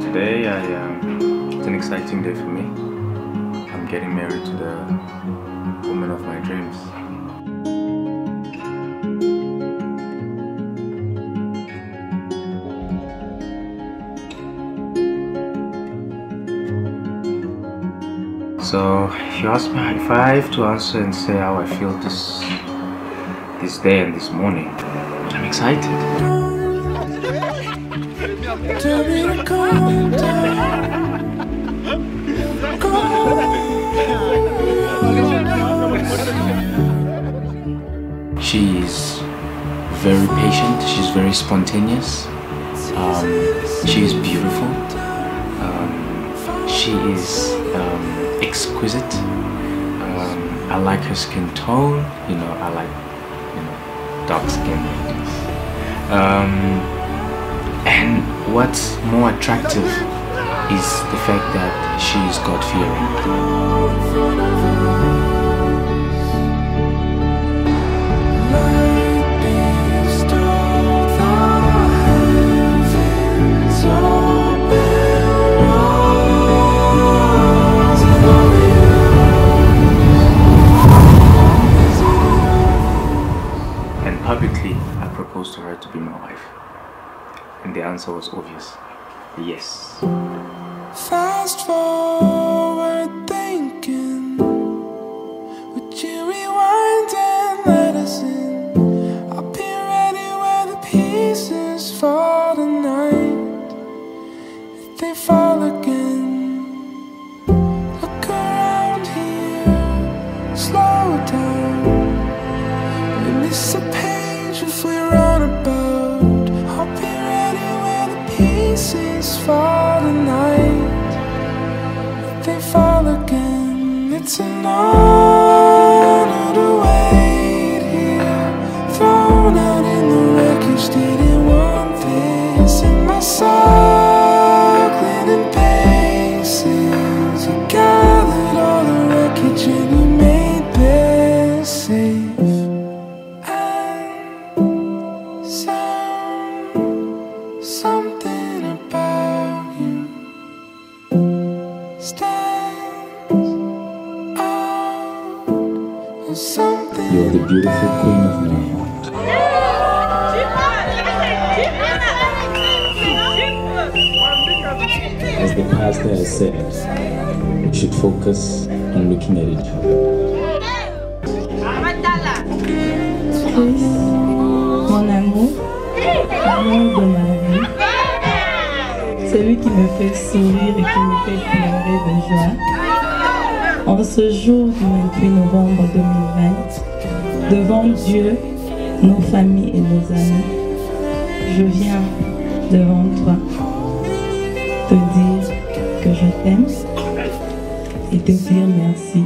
Today, I, um, it's an exciting day for me. I'm getting married to the woman of my dreams. So, you asked me, if I have to answer and say how I feel this this day and this morning, I'm excited. Tell me to calm down. She's very patient. She's very spontaneous. Um, she is beautiful. Um, she is um, exquisite. Um, I like her skin tone. You know, I like you know dark skin. Um, and what's more attractive is the fact that she is God fearing. And publicly, I proposed to her to be my wife. And the answer was obvious yes. Fast forward thinking. Would you rewind and let us in? I'll be ready where the pieces fall tonight. If they fall again, look around here, slow down. We miss a pieces fall tonight. If they fall again, it's an honor to wait here. Thrown out in the wreckage, didn't want this in my cycling You are the beautiful queen of my heart. As the pastor has said, we should focus on looking at each other. Celui qui me fait sourire et qui me fait pleurer de joie. En ce jour du 28 novembre 2020, devant Dieu, nos familles et nos amis, je viens devant toi te dire que je t'aime et te dire merci